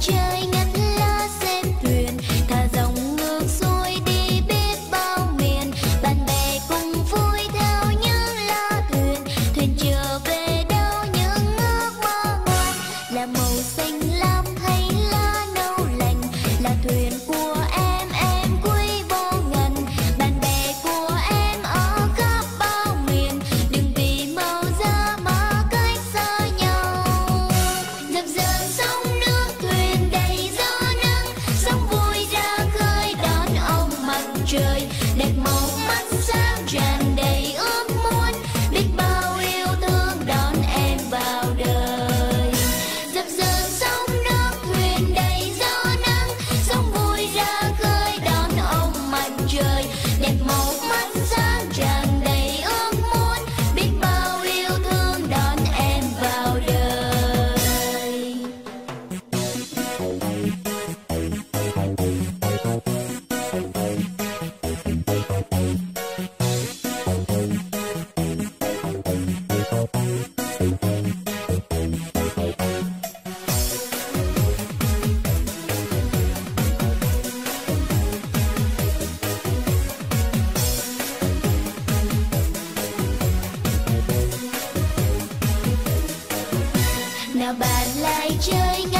chơi ngắt lá xem thuyền. Thả dòng ngược xuôi đi biết bao miền. Bạn bè cùng vui theo những lá thuyền. Thuyền trở về đâu những ước mơ ngoan. Là màu xanh lam hay lá nâu lành? Là thuyền của đẹp màu. nào bạn lại chơi ngay